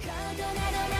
가더라도 나